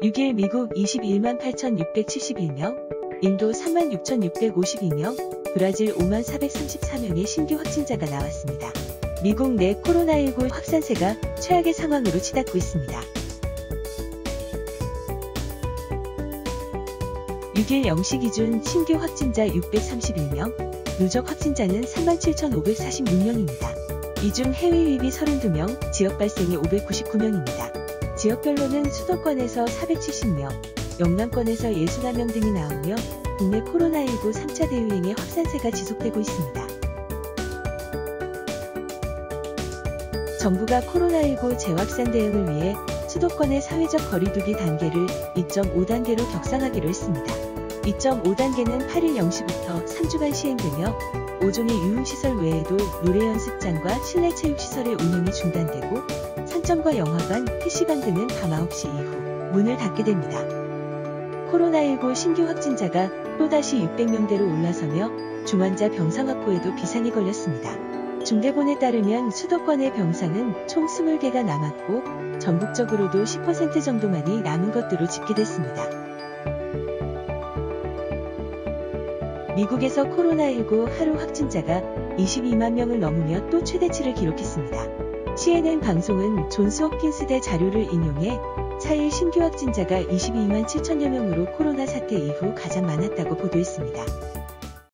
6일 미국 21만 8,671명, 인도 3만 6,652명, 브라질 5만 434명의 신규 확진자가 나왔습니다. 미국 내 코로나19 확산세가 최악의 상황으로 치닫고 있습니다. 6일 0시 기준 신규 확진자 631명, 누적 확진자는 37,546명입니다. 이 중 해외 유입이 32명, 지역 발생이 599명입니다. 지역별로는 수도권에서 470명, 영남권에서 61명 등이 나오며 국내 코로나19 3차 대유행의 확산세가 지속되고 있습니다. 정부가 코로나19 재확산 대응을 위해 수도권의 사회적 거리두기 단계를 2.5단계로 격상하기로 했습니다. 2.5단계는 8일 0시부터 3주간 시행되며 5종의 유흥시설 외에도 노래 연습장과 실내 체육시설의 운영이 중단되고 상점과 영화관, PC방 등은 밤 9시 이후 문을 닫게 됩니다. 코로나19 신규 확진자가 또다시 600명대로 올라서며 중환자 병상 확보에도 비상이 걸렸습니다. 중대본에 따르면 수도권의 병상은 총 20개가 남았고 전국적으로도 10% 정도만이 남은 것으로 집계됐습니다. 미국에서 코로나19 하루 확진자가 22만 명을 넘으며 또 최대치를 기록했습니다. CNN 방송은 존스 홉킨스 대 자료를 인용해 4일 신규 확진자가 22만 7천여 명으로 코로나 사태 이후 가장 많았다고 보도했습니다.